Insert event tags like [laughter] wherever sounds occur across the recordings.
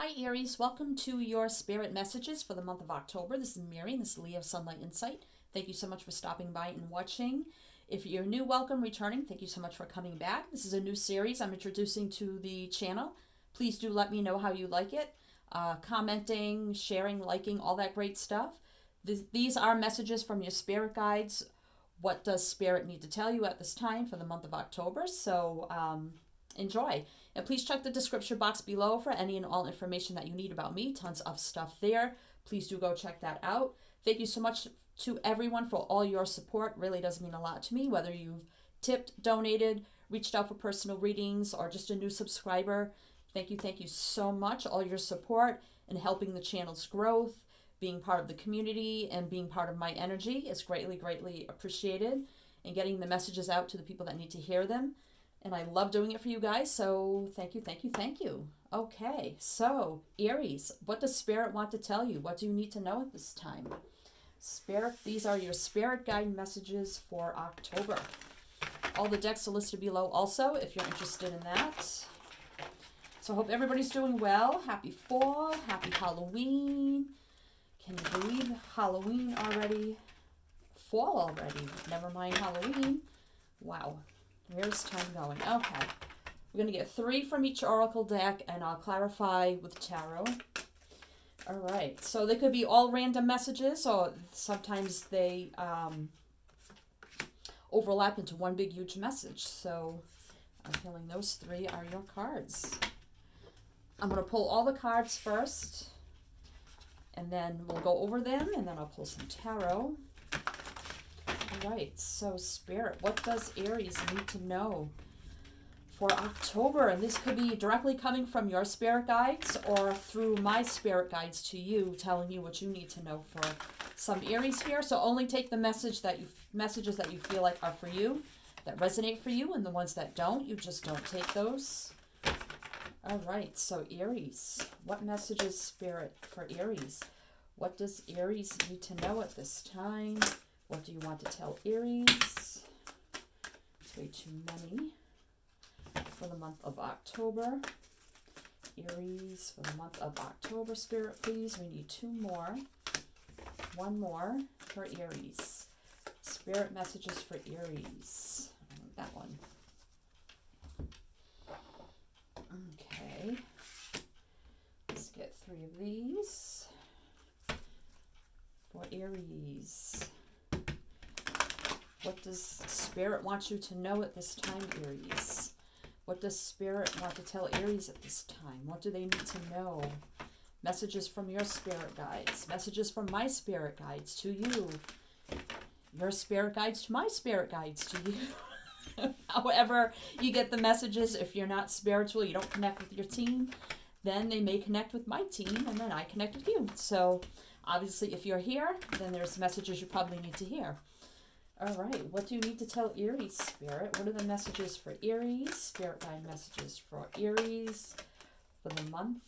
Hi Aries, welcome to your spirit messages for the month of October. This is Mary, this is Leo Sunlight Insight. Thank you so much for stopping by and watching. If you're new, welcome, returning. Thank you so much for coming back. This is a new series I'm introducing to the channel. Please do let me know how you like it. Uh, commenting, sharing, liking, all that great stuff. This, these are messages from your spirit guides. What does spirit need to tell you at this time for the month of October? So um, enjoy. And please check the description box below for any and all information that you need about me. Tons of stuff there. Please do go check that out. Thank you so much to everyone for all your support. Really does mean a lot to me, whether you've tipped, donated, reached out for personal readings, or just a new subscriber. Thank you, thank you so much. All your support and helping the channel's growth, being part of the community, and being part of my energy is greatly, greatly appreciated. And getting the messages out to the people that need to hear them and I love doing it for you guys. So thank you, thank you, thank you. Okay, so Aries, what does Spirit want to tell you? What do you need to know at this time? Spirit, these are your Spirit guide messages for October. All the decks are listed below also if you're interested in that. So I hope everybody's doing well. Happy fall, happy Halloween. Can you believe Halloween already? Fall already. Never mind Halloween. Wow, Where's time going? Okay. We're going to get three from each oracle deck, and I'll clarify with tarot. All right. So they could be all random messages, or sometimes they um, overlap into one big, huge message. So I'm feeling those three are your cards. I'm going to pull all the cards first, and then we'll go over them, and then I'll pull some tarot. Right, so Spirit, what does Aries need to know for October? And this could be directly coming from your spirit guides or through my spirit guides to you, telling you what you need to know for some Aries here. So only take the message that you messages that you feel like are for you, that resonate for you, and the ones that don't, you just don't take those. All right, so Aries, what messages Spirit for Aries? What does Aries need to know at this time? What do you want to tell Aries? Way too many for the month of October. Aries for the month of October, Spirit, please. We need two more. One more for Aries. Spirit messages for Aries. That one. Okay. Let's get three of these for Aries. What does Spirit want you to know at this time, Aries? What does Spirit want to tell Aries at this time? What do they need to know? Messages from your spirit guides. Messages from my spirit guides to you. Your spirit guides to my spirit guides to you. [laughs] However, you get the messages. If you're not spiritual, you don't connect with your team, then they may connect with my team, and then I connect with you. So, obviously, if you're here, then there's messages you probably need to hear. All right, what do you need to tell Aries, Spirit? What are the messages for Aries? Spirit guide messages for Aries for the month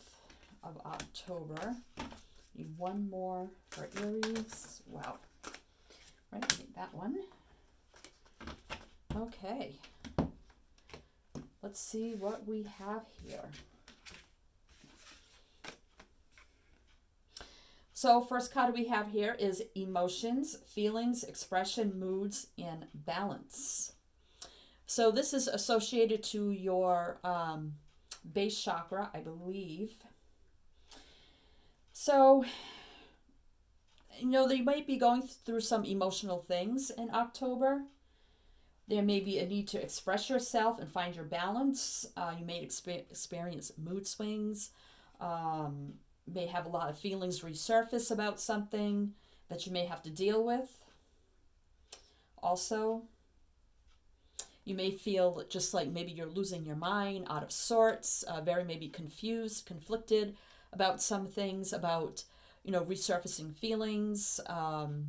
of October. Need one more for Aries. Wow. Right, need that one. Okay. Let's see what we have here. So first card we have here is emotions, feelings, expression, moods, and balance. So this is associated to your um, base chakra, I believe. So, you know, they might be going through some emotional things in October. There may be a need to express yourself and find your balance. Uh, you may exper experience mood swings. Um, may have a lot of feelings resurface about something that you may have to deal with. Also, you may feel just like maybe you're losing your mind, out of sorts, uh, very maybe confused, conflicted about some things, about, you know, resurfacing feelings, um,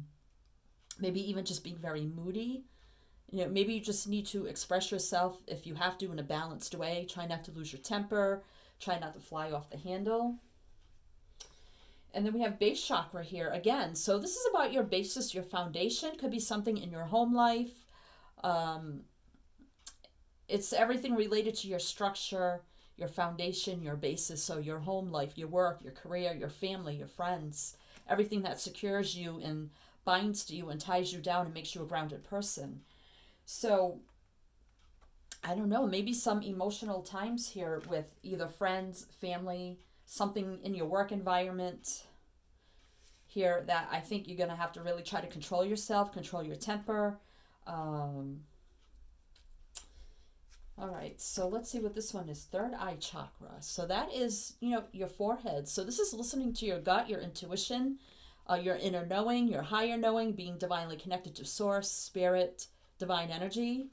maybe even just being very moody. You know, maybe you just need to express yourself if you have to in a balanced way. Try not to lose your temper. Try not to fly off the handle. And then we have base chakra here again. So this is about your basis, your foundation. Could be something in your home life. Um, it's everything related to your structure, your foundation, your basis. So your home life, your work, your career, your family, your friends, everything that secures you and binds to you and ties you down and makes you a grounded person. So I don't know, maybe some emotional times here with either friends, family, something in your work environment here that I think you're going to have to really try to control yourself, control your temper. Um, all right, so let's see what this one is. Third eye chakra. So that is, you know, your forehead. So this is listening to your gut, your intuition, uh, your inner knowing, your higher knowing, being divinely connected to source, spirit, divine energy.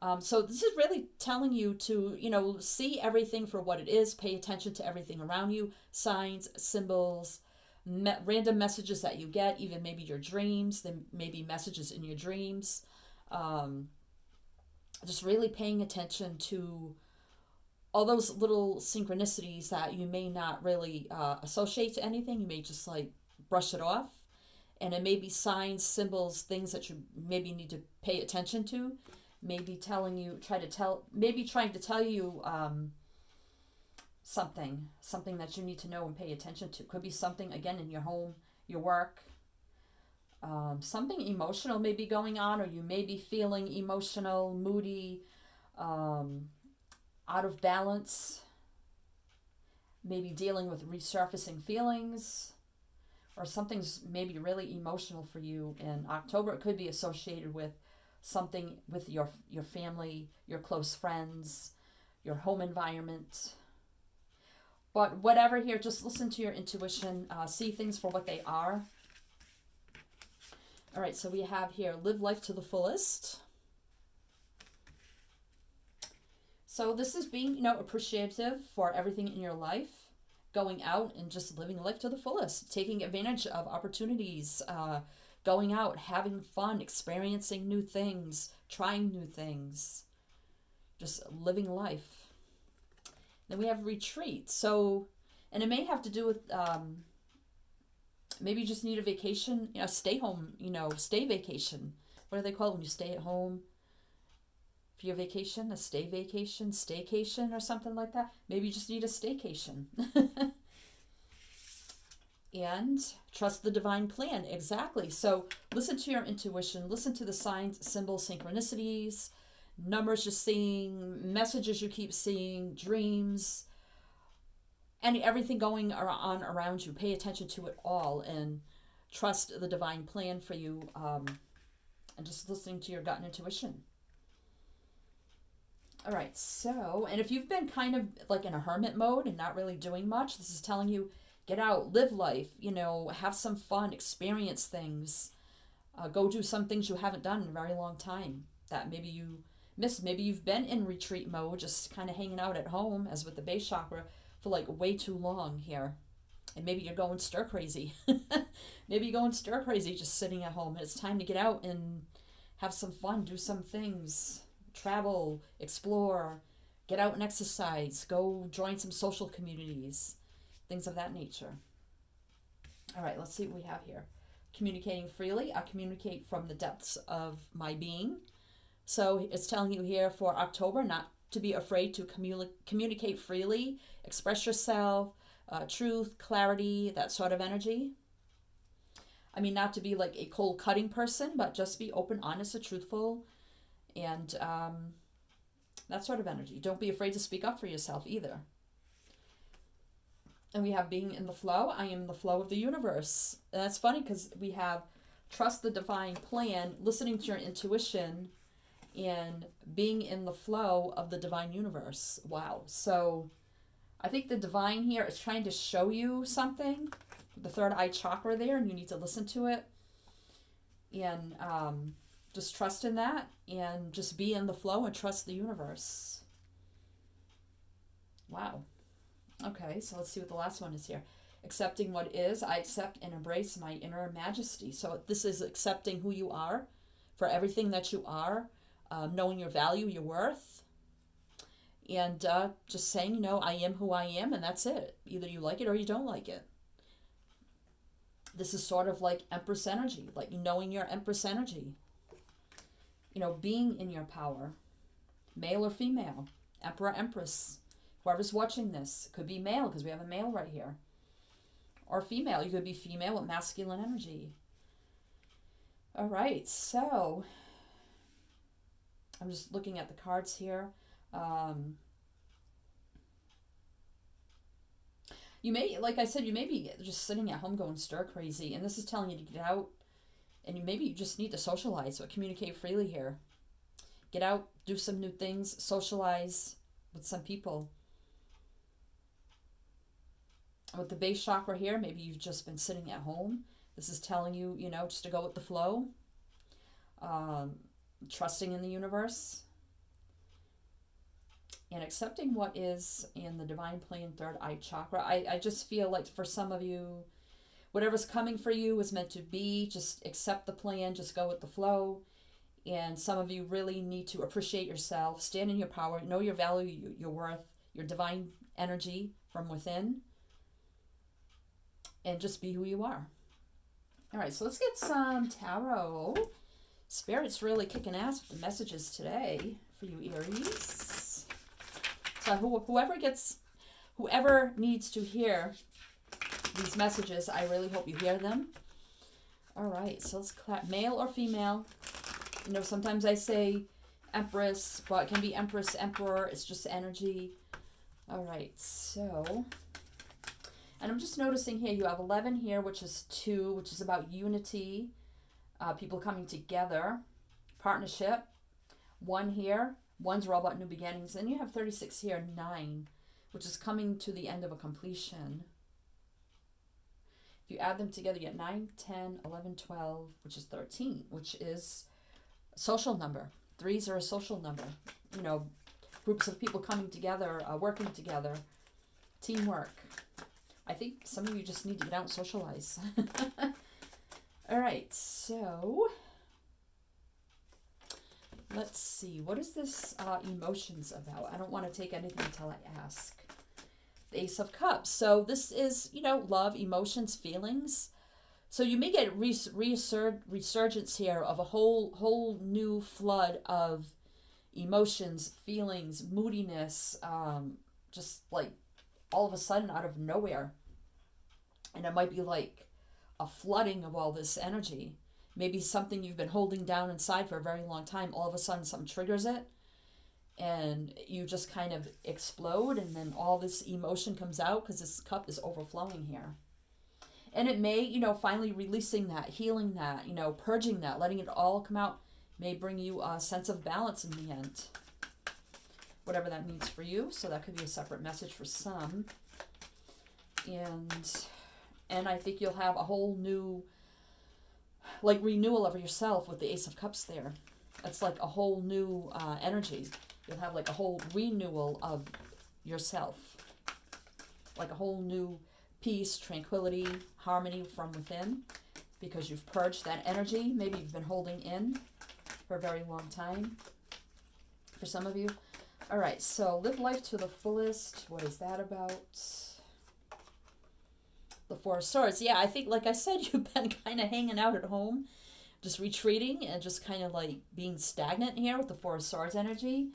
Um, so this is really telling you to, you know, see everything for what it is, pay attention to everything around you, signs, symbols, me- random messages that you get, even maybe your dreams, then maybe messages in your dreams. Um, just really paying attention to all those little synchronicities that you may not really uh, associate to anything. You may just like brush it off. And it may be signs, symbols, things that you maybe need to pay attention to maybe telling you try to tell maybe trying to tell you um, something something that you need to know and pay attention to. Could be something again in your home your work um, something emotional may be going on or you may be feeling emotional moody um, out of balance. Maybe dealing with resurfacing feelings or something's maybe really emotional for you in october. It could be associated with something with your your family, your close friends, your home environment. But whatever here, just listen to your intuition, uh, see things for what they are. All right, so we have here live life to the fullest. So this is being, you know, appreciative for everything in your life, going out and just living life to the fullest, taking advantage of opportunities, uh, going out, having fun, experiencing new things, trying new things, just living life. Then we have retreat. So, and it may have to do with um, maybe you just need a vacation, you know, stay home, you know, stay vacation. What do they call it when you stay at home for your vacation? A stay vacation, staycation, or something like that. Maybe you just need a staycation. [laughs] and trust the divine plan. Exactly. So listen to your intuition, listen to the signs, symbols, synchronicities, numbers you're seeing, messages you keep seeing, dreams, and everything going on around you. Pay attention to it all and trust the divine plan for you um, and just listening to your gut and intuition. All right, so, and if you've been kind of like in a hermit mode and not really doing much, this is telling you get out, live life, you know, have some fun, experience things, uh, go do some things you haven't done in a very long time that maybe you missed. Maybe you've been in retreat mode, just kind of hanging out at home, as with the base chakra, for like way too long here. And maybe you're going stir crazy. [laughs] maybe you're going stir crazy just sitting at home. It's time to get out and have some fun, do some things, travel, explore, get out and exercise, go join some social communities things of that nature. All right, let's see what we have here. Communicating freely. I communicate from the depths of my being. So it's telling you here for October not to be afraid to communi- communicate freely, express yourself, uh, truth, clarity, that sort of energy. I mean, not to be like a cold cutting person, but just be open, honest, and truthful, and um, that sort of energy. Don't be afraid to speak up for yourself either. And we have being in the flow. I am the flow of the universe. And that's funny because we have trust the divine plan, listening to your intuition, and being in the flow of the divine universe. Wow. So I think the divine here is trying to show you something, the third eye chakra there, and you need to listen to it. And um, just trust in that and just be in the flow and trust the universe. Wow. Okay, so let's see what the last one is here. Accepting what is, I accept and embrace my inner majesty. So this is accepting who you are for everything that you are, um, knowing your value, your worth, and uh, just saying, you know, I am who I am, and that's it. Either you like it or you don't like it. This is sort of like Empress energy, like knowing your Empress energy. You know, being in your power, male or female, Emperor, Empress Whoever's watching this could be male because we have a male right here, or female. You could be female with masculine energy. All right, so I'm just looking at the cards here. Um, you may, like I said, you may be just sitting at home going stir crazy, and this is telling you to get out, and you maybe you just need to socialize, so communicate freely here. Get out, do some new things, socialize with some people. With the base chakra here, maybe you've just been sitting at home. This is telling you, you know, just to go with the flow. Um, trusting in the universe. And accepting what is in the divine plane third eye chakra. I, I just feel like for some of you whatever's coming for you is meant to be. Just accept the plan just go with the flow. And some of you really need to appreciate yourself stand in your power know your value your worth your divine energy from within and just be who you are all right so let's get some tarot Spirit's really kicking ass with the messages today for you Aries. So whoever gets, whoever needs to hear these messages, I really hope you hear them. All right, so let's clap. Male or female? You know, sometimes I say Empress, but it can be Empress, Emperor. It's just energy. All right, so... And I'm just noticing here, you have 11 here, which is 2, which is about unity uh, people coming together, partnership, one here, one's all about new beginnings, and you have 36 here, nine, which is coming to the end of a completion. If you add them together, you get 9, 10, 11, 12, which is 13, which is a social number. Threes are a social number. You know, groups of people coming together, uh, working together, teamwork. I think some of you just need to get out and socialize. [laughs] All right, so let's see. What is this uh, emotions about? I don't want to take anything until I ask. The Ace of Cups. So this is, you know, love, emotions, feelings. So you may get res resur resurgence here of a whole whole new flood of emotions, feelings, moodiness, um, just like all of a sudden out of nowhere. And it might be like a flooding of all this energy. Maybe something you've been holding down inside for a very long time, all of a sudden something triggers it and you just kind of explode and then all this emotion comes out because this cup is overflowing here. And it may, you know, finally releasing that, healing that, you know, purging that, letting it all come out may bring you a sense of balance in the end. Whatever that means for you. So that could be a separate message for some. And and I think you'll have a whole new like renewal of yourself with the Ace of Cups there. It's like a whole new uh, energy. You'll have like a whole renewal of yourself. Like a whole new peace, tranquility, harmony from within because you've purged that energy. Maybe you've been holding in for a very long time for some of you. All right, so live life to the fullest. What is that about? The Four of Swords. Yeah, I think, like I said, [laughs] you've been kind of hanging out at home, just retreating and just kind of like being stagnant here with the Four of Swords energy.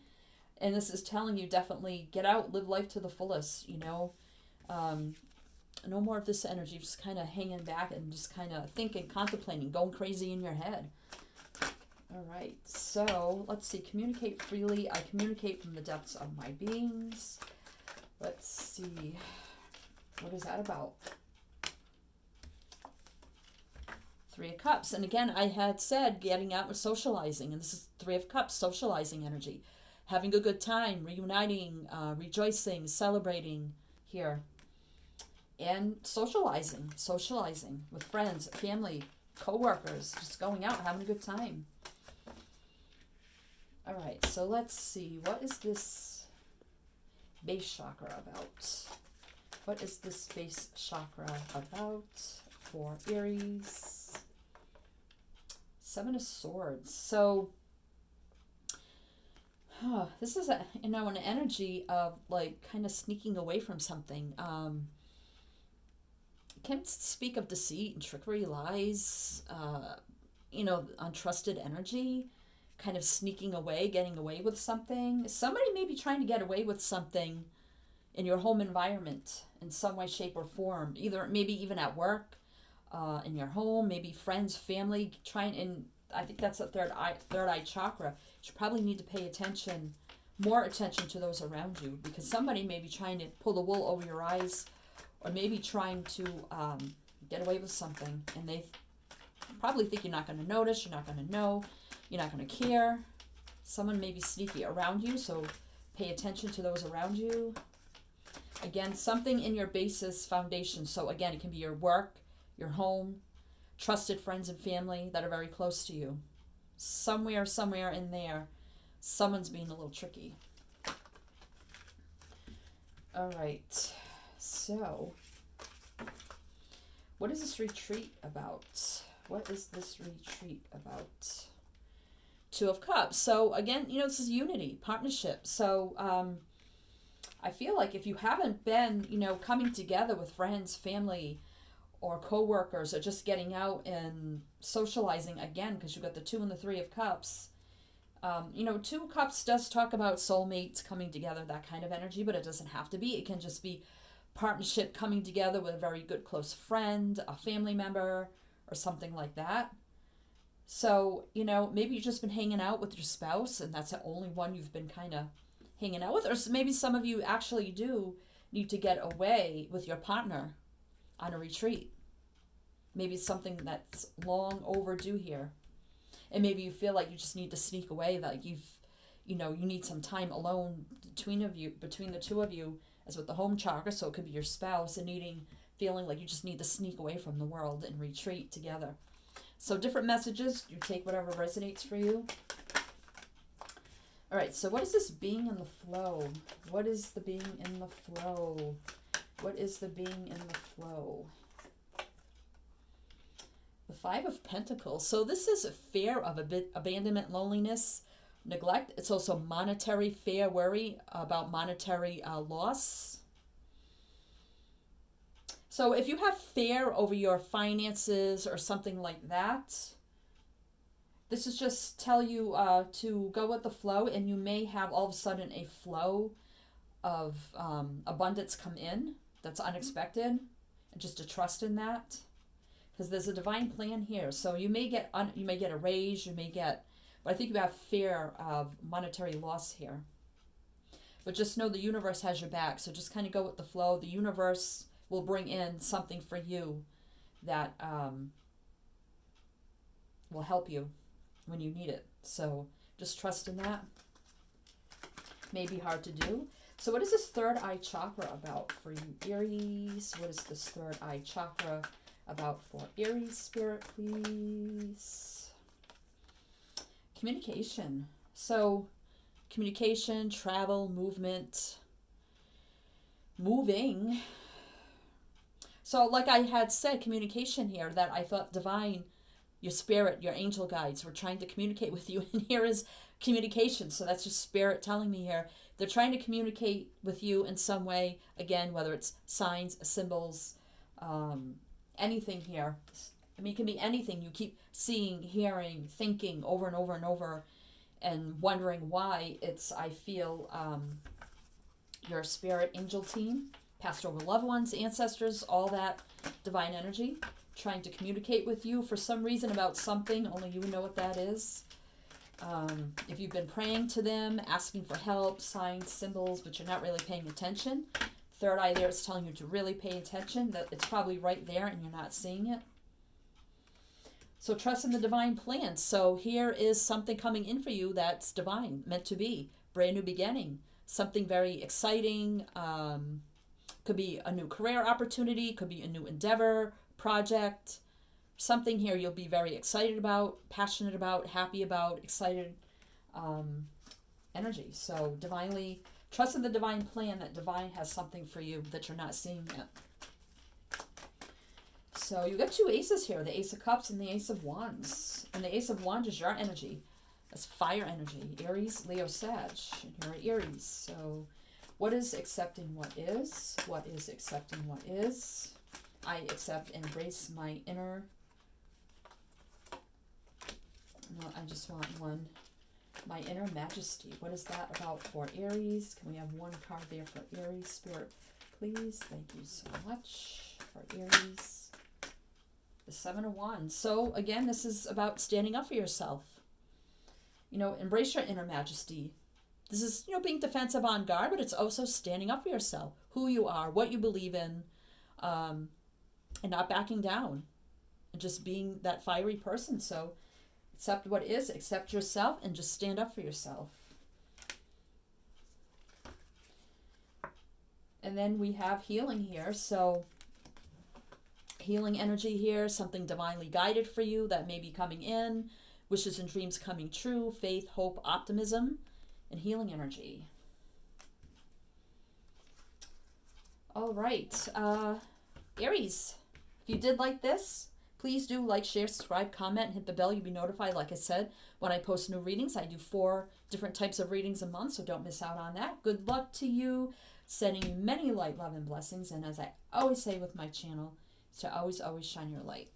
And this is telling you definitely get out, live life to the fullest, you know. Um, no more of this energy, just kind of hanging back and just kind of thinking, contemplating, going crazy in your head. All right, so let's see. Communicate freely. I communicate from the depths of my beings. Let's see. What is that about? Three of Cups. And again, I had said getting out and socializing. And this is Three of Cups, socializing energy. Having a good time, reuniting, uh, rejoicing, celebrating here. And socializing, socializing with friends, family, co-workers, just going out, having a good time. All right, so let's see. What is this base chakra about? What is this base chakra about for Aries? Seven of Swords. So, huh, this is a you know an energy of like kind of sneaking away from something. Um, can speak of deceit and trickery, lies, uh, you know, untrusted energy, kind of sneaking away, getting away with something. Somebody may be trying to get away with something, in your home environment in some way, shape, or form. Either maybe even at work, uh, in your home, maybe friends, family. Trying and I think that's the third eye, third eye chakra. You should probably need to pay attention, more attention to those around you because somebody may be trying to pull the wool over your eyes, or maybe trying to um, get away with something, and they probably think you're not going to notice, you're not going to know, you're not going to care. Someone may be sneaky around you, so pay attention to those around you. Again, something in your basis foundation. So again, it can be your work, your home, trusted friends and family that are very close to you. Somewhere, somewhere in there, someone's being a little tricky. All right. So, what is this retreat about? What is this retreat about? Two of Cups. So, again, you know, this is unity, partnership. So, um, I feel like if you haven't been, you know, coming together with friends, family, or coworkers, or just getting out and socializing again, because you've got the two and the three of cups. Um, you know, two cups does talk about soulmates coming together, that kind of energy, but it doesn't have to be. It can just be partnership coming together with a very good close friend, a family member, or something like that. So, you know, maybe you've just been hanging out with your spouse and that's the only one you've been kind of hanging out with. Or maybe some of you actually do need to get away with your partner on a retreat. Maybe it's something that's long overdue here. And maybe you feel like you just need to sneak away, like you've, you know, you need some time alone between of you, between the two of you, as with the home chakra. So it could be your spouse and needing, feeling like you just need to sneak away from the world and retreat together. So different messages, you take whatever resonates for you. All right, so what is this being in the flow? What is the being in the flow? What is the being in the flow? The Five of Pentacles. So this is a fear of abandonment, loneliness, neglect. It's also monetary fear, worry about monetary uh, loss. So if you have fear over your finances or something like that, this is just tell you uh, to go with the flow and you may have all of a sudden a flow of um, abundance come in that's unexpected and just to trust in that because there's a divine plan here so you may get un- you may get a raise you may get but i think you have fear of monetary loss here but just know the universe has your back so just kind of go with the flow the universe will bring in something for you that um, will help you when you need it. So just trust in that. May be hard to do. So what is this third eye chakra about for you, Aries? What is this third eye chakra about for Aries spirit, please? Communication. So communication, travel, movement, moving. So like I had said, communication here that I thought divine your spirit, your angel guides were trying to communicate with you. [laughs] And here is communication. So that's just spirit telling me here. They're trying to communicate with you in some way. Again, whether it's signs, symbols, um, anything here. I mean, it can be anything you keep seeing, hearing, thinking over and over and over and wondering why. It's, I feel, um, your spirit angel team, over loved ones, ancestors, all that divine energy trying to communicate with you for some reason about something, only you know what that is. Um, if you've been praying to them, asking for help, signs, symbols, but you're not really paying attention, third eye there is telling you to really pay attention, that it's probably right there and you're not seeing it. So trust in the divine plan. So here is something coming in for you that's divine, meant to be, brand new beginning, something very exciting. Um, could be a new career opportunity, could be a new endeavor, project, something here you'll be very excited about, passionate about, happy about, excited um, energy. So divinely, trust in the divine plan that divine has something for you that you're not seeing yet. So you got two aces here, the ace of cups and the ace of wands. And the ace of wands is your energy. That's fire energy. Aries, Leo, Sag. And you're Aries. So what is accepting what is? What is accepting what is? I accept and embrace my inner. No, I just want one My inner majesty. What is that about for Aries? Can we have one card there for Aries? Spirit, please. Thank you so much for Aries. The Seven of Wands. So, again, this is about standing up for yourself. You know, embrace your inner majesty. This is, you know, being defensive on guard, but it's also standing up for yourself, who you are, what you believe in, um, and not backing down, and just being that fiery person. So, accept what is, accept yourself, and just stand up for yourself. And then we have healing here. So, healing energy here, something divinely guided for you that may be coming in, wishes and dreams coming true, faith, hope, optimism, and healing energy. All right, uh, Aries, if you did like this, please do like, share, subscribe, comment, hit the bell. You'll be notified, like I said, when I post new readings. I do four different types of readings a month, so don't miss out on that. Good luck to you. Sending you many light, love, and blessings. And as I always say with my channel, to always, always shine your light.